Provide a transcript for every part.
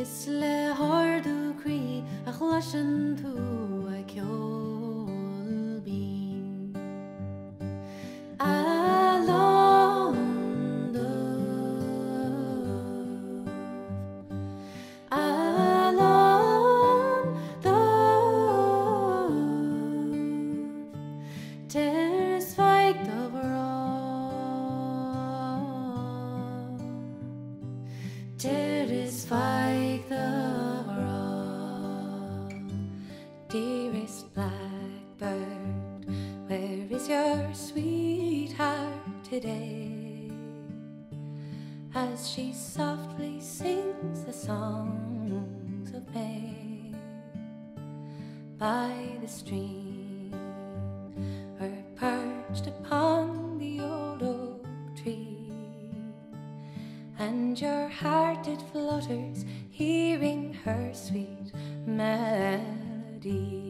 Is le hardú crí a chhlasan tú The world. Dearest blackbird, where is your sweetheart today? As she softly sings the songs of May by the stream, your heart it flutters hearing her sweet melody.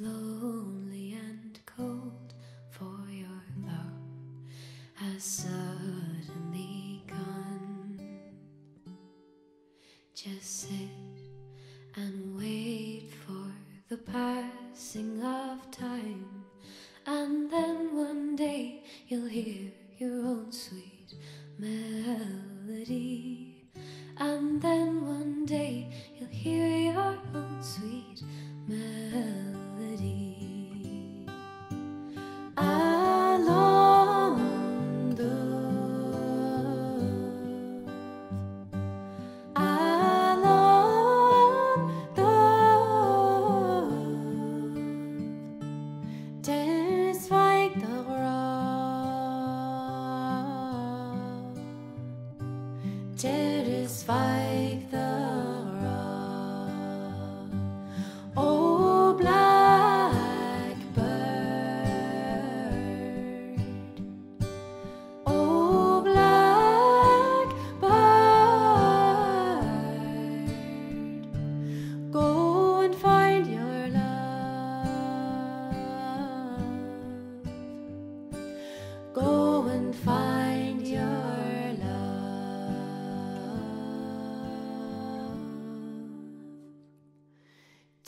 lonely and cold for your love has suddenly gone. Just sit and wait for the passing of time, and then one day.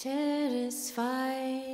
terrified.